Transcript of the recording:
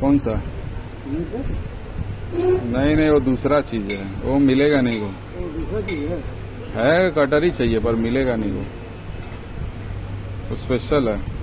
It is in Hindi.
कौन सा? नहीं नहीं, वो दूसरा चीज़ है। वो मिलेगा नहीं वो। दूसरा चीज़ है है कटर ही चाहिए, पर मिलेगा नहीं वो। वो स्पेशल है।